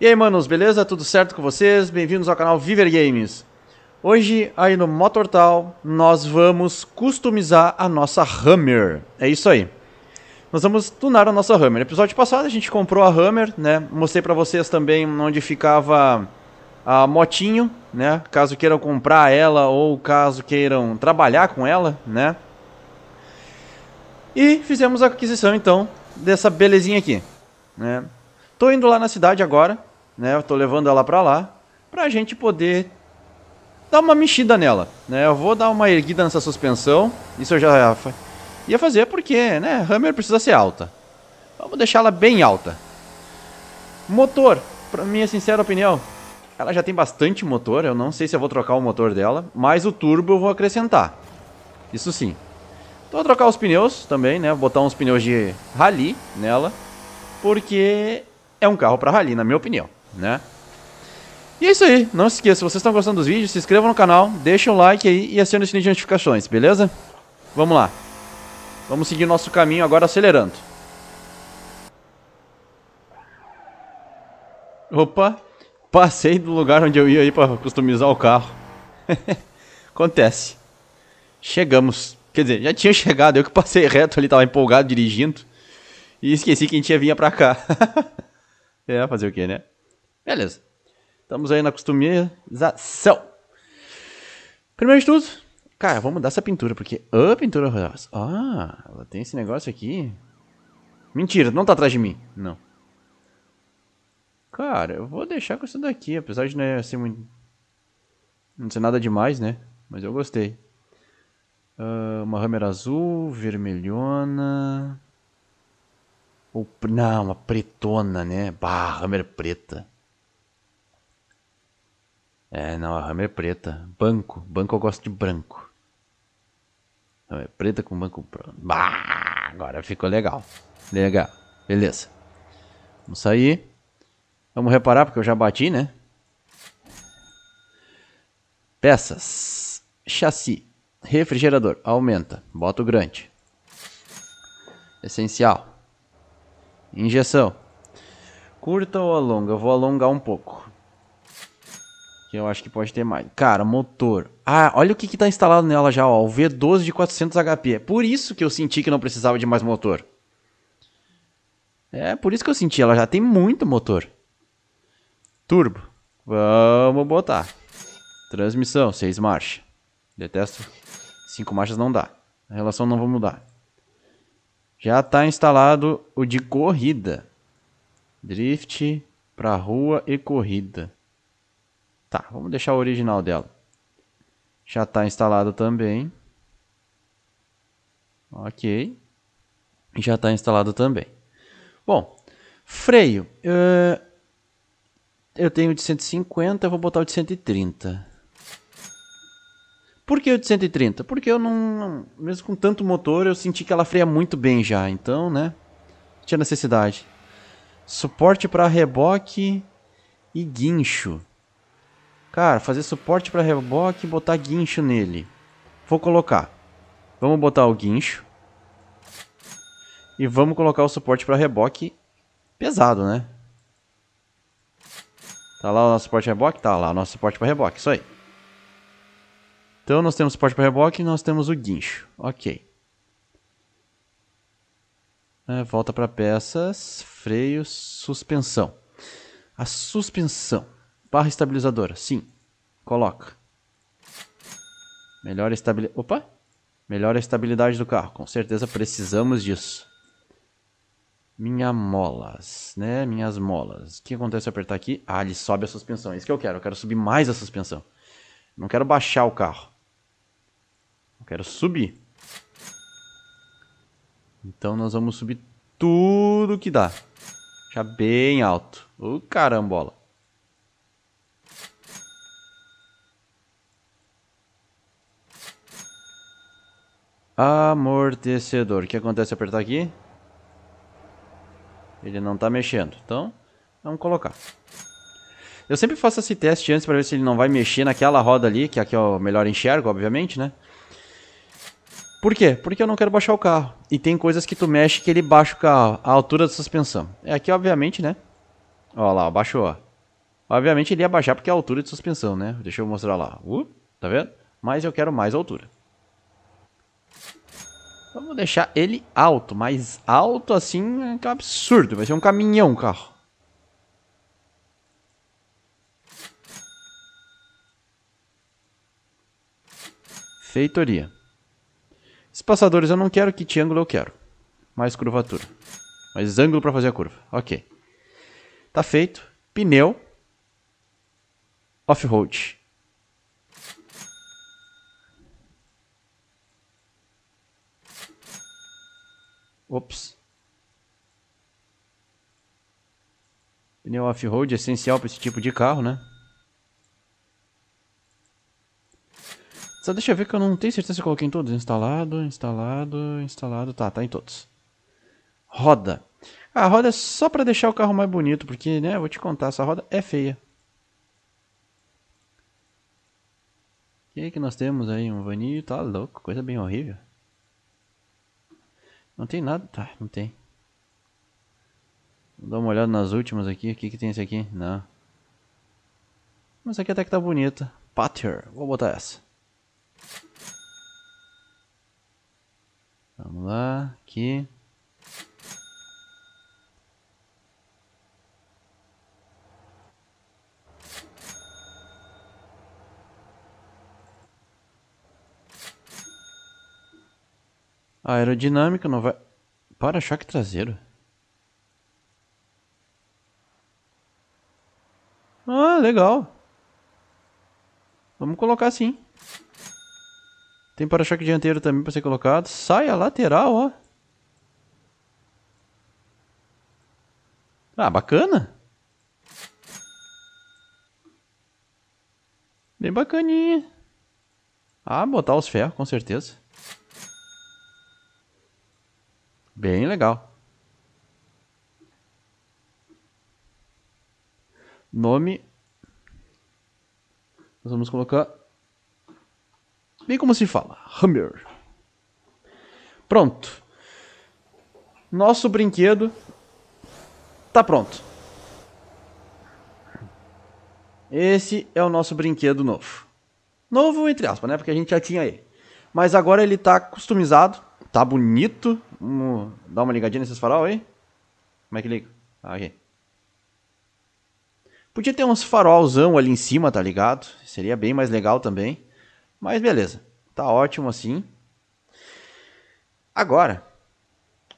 E aí, manos, beleza? Tudo certo com vocês? Bem-vindos ao canal Viver Games. Hoje, aí no Motortal, nós vamos customizar a nossa Hammer. É isso aí. Nós vamos tunar a nossa Hammer. No episódio passado a gente comprou a Hammer, né? Mostrei pra vocês também onde ficava a motinho, né? Caso queiram comprar ela ou caso queiram trabalhar com ela, né? E fizemos a aquisição então dessa belezinha aqui, né? Tô indo lá na cidade agora, né? Eu tô levando ela pra lá, pra gente poder dar uma mexida nela, né? Eu vou dar uma erguida nessa suspensão, isso eu já ia fazer porque, né? Hammer precisa ser alta. Vamos deixar ela bem alta. Motor, pra minha sincera opinião, ela já tem bastante motor, eu não sei se eu vou trocar o motor dela, mas o turbo eu vou acrescentar. Isso sim. Então vou trocar os pneus também, né? Vou botar uns pneus de rally nela, porque é um carro para rally, na minha opinião, né? E é isso aí, não se esqueça, se vocês estão gostando dos vídeos, se inscrevam no canal, deixem o like aí e acione o sininho de notificações, beleza? Vamos lá. Vamos seguir nosso caminho agora acelerando. Opa, Passei do lugar onde eu ia aí para customizar o carro. Acontece. Chegamos. Quer dizer, já tinha chegado, eu que passei reto ali, tava empolgado dirigindo. E esqueci que a gente ia vir pra cá. é, fazer o que, né? Beleza. Estamos aí na customização. Primeiro de tudo, cara, vamos mudar essa pintura, porque a pintura... Ah, ela tem esse negócio aqui. Mentira, não tá atrás de mim. Não. Cara, eu vou deixar com isso daqui, apesar de não ser muito... Não ser nada demais, né? Mas eu gostei. Uh, uma Hammer azul, vermelhona... Ou, não, uma pretona, né? Bah, Hammer preta. É, não, a Hammer preta. Banco. Banco eu gosto de branco. Hammer preta com banco branco. Bah, agora ficou legal. Legal. Beleza. Vamos sair. Vamos reparar porque eu já bati, né? Peças. Chassi. Refrigerador. Aumenta. Bota o grande. Essencial. Injeção. Curta ou alonga? Eu vou alongar um pouco. Que eu acho que pode ter mais. Cara, motor. Ah, olha o que está instalado nela já, ó. O V12 de 400 HP. É por isso que eu senti que não precisava de mais motor. É por isso que eu senti. Ela já tem muito motor. Turbo. Vamos botar. Transmissão, 6 marchas. Detesto. 5 marchas não dá. A relação não vou mudar. Já está instalado o de corrida. Drift para rua e corrida. Tá, vamos deixar o original dela. Já está instalado também. Ok. Já está instalado também. Bom, freio. Uh, eu tenho de 150, eu vou botar o de 130. Por que o de 130? Porque eu não... Mesmo com tanto motor, eu senti que ela freia muito bem já. Então, né? Tinha necessidade. Suporte para reboque e guincho. Cara, fazer suporte para reboque e botar guincho nele. Vou colocar. Vamos botar o guincho. E vamos colocar o suporte para reboque pesado, né? Tá lá o nosso suporte reboque? Tá lá o nosso suporte para reboque, isso aí. Então nós temos suporte para reboque e nós temos o guincho. Ok. É, volta para peças, freio, suspensão. A suspensão. Barra estabilizadora, sim. Coloca. Melhora a estabilidade. Opa! Melhora a estabilidade do carro. Com certeza precisamos disso. Minha molas, né? Minhas molas. O que acontece se eu apertar aqui? Ah, ele sobe a suspensão. É isso que eu quero. Eu quero subir mais a suspensão. Não quero baixar o carro. Eu quero subir. Então nós vamos subir tudo que dá. Já bem alto. Ô oh, carambola. Amortecedor. O que acontece se apertar aqui? Ele não está mexendo. Então, vamos colocar. Eu sempre faço esse teste antes para ver se ele não vai mexer naquela roda ali, que aqui é o melhor enxergo, obviamente, né? Por quê? Porque eu não quero baixar o carro. E tem coisas que tu mexe que ele baixa o carro, a altura da suspensão. É aqui, obviamente, né? Ó lá, baixou. Obviamente ele ia baixar porque é a altura de suspensão, né? Deixa eu mostrar lá. Uh, tá vendo? Mas eu quero mais altura. Vamos deixar ele alto, mais alto assim é um absurdo. Vai ser um caminhão o carro. Feitoria. Espaçadores eu não quero, kit ângulo eu quero. Mais curvatura. Mais ângulo para fazer a curva. Ok. Tá feito. Pneu. Off-road. Ops. Pneu off-road é essencial para esse tipo de carro, né? Só deixa eu ver que eu não tenho certeza se eu coloquei em todos. Instalado, instalado, instalado. Tá, tá em todos. Roda. A roda é só para deixar o carro mais bonito, porque, né, vou te contar, essa roda é feia. O que, que nós temos aí? Um vaninho, tá louco, coisa bem horrível. Não tem nada, tá, não tem. Vou dar uma olhada nas últimas aqui, o que, que tem esse aqui? Não. Mas essa aqui até que tá bonita. Patter, vou botar essa. Vamos lá, aqui. Aerodinâmica não vai... Para-choque traseiro. Ah, legal. Vamos colocar assim. Tem para-choque dianteiro também para ser colocado. Saia lateral, ó. Ah, bacana. Bem bacaninha. Ah, botar os ferros, com certeza. Bem legal. Nome. Nós vamos colocar Bem como se fala, Hammer. Pronto. Nosso brinquedo tá pronto. Esse é o nosso brinquedo novo. Novo entre aspas, né? Porque a gente já tinha ele. Mas agora ele tá customizado, tá bonito. Vamos dar uma ligadinha nesses farol aí. Como é que liga? Ah, aqui. Podia ter uns farolzão ali em cima, tá ligado? Seria bem mais legal também. Mas beleza. Tá ótimo assim. Agora,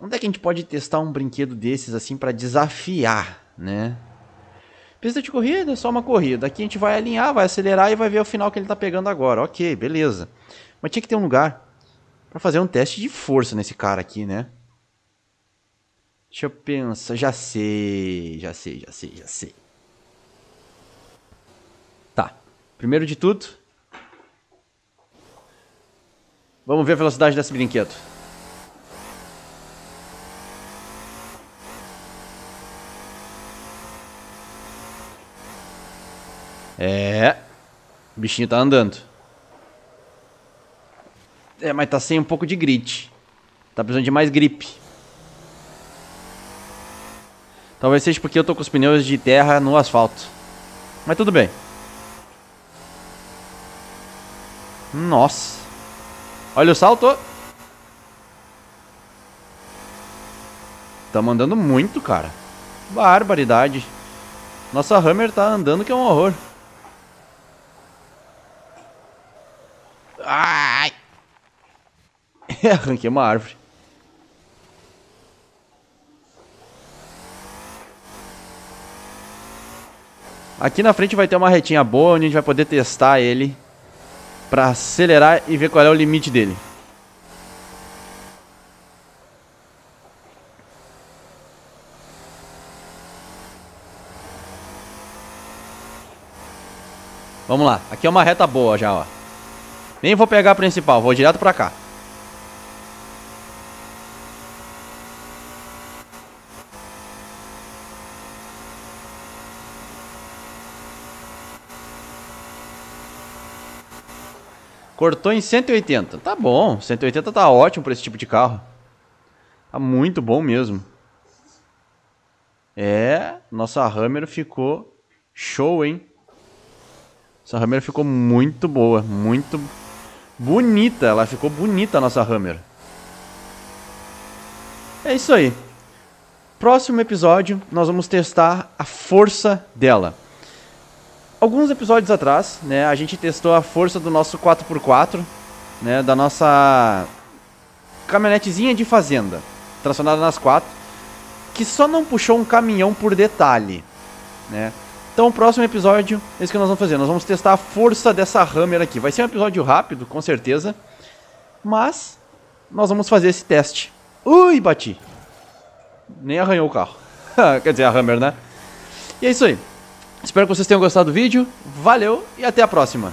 onde é que a gente pode testar um brinquedo desses assim para desafiar, né? Pista de corrida, é só uma corrida. Aqui a gente vai alinhar, vai acelerar e vai ver o final que ele tá pegando agora. Ok, beleza. Mas tinha que ter um lugar para fazer um teste de força nesse cara aqui, né? Deixa eu pensar. Já sei, já sei, já sei, já sei. Tá. Primeiro de tudo, Vamos ver a velocidade desse brinquedo. É. O bichinho tá andando. É, mas tá sem um pouco de grit. Tá precisando de mais grip. Talvez seja porque eu tô com os pneus de terra no asfalto. Mas tudo bem. Nossa. Olha o salto. Tá mandando muito, cara. Barbaridade. Nossa Hammer tá andando que é um horror. Ai! Arranquei uma árvore. Aqui na frente vai ter uma retinha boa onde a gente vai poder testar ele para acelerar e ver qual é o limite dele. Vamos lá, aqui é uma reta boa já, ó. Nem vou pegar a principal, vou direto pra cá. Cortou em 180. Tá bom, 180 tá ótimo para esse tipo de carro. Tá muito bom mesmo. É, nossa Hammer ficou Show, hein? Essa Hammer ficou muito boa, muito bonita. Ela ficou bonita, a nossa Hammer. É isso aí. Próximo episódio, nós vamos testar a força dela. Alguns episódios atrás, né, a gente testou a força do nosso 4x4, né, da nossa caminhonetezinha de fazenda, tracionada nas quatro, que só não puxou um caminhão por detalhe, né? Então, o próximo episódio é isso que nós vamos fazer. Nós vamos testar a força dessa Hammer aqui. Vai ser um episódio rápido, com certeza. Mas, nós vamos fazer esse teste. Ui, bati. Nem arranhou o carro. Quer dizer, a Hammer, né? E é isso aí. Espero que vocês tenham gostado do vídeo. Valeu e até a próxima.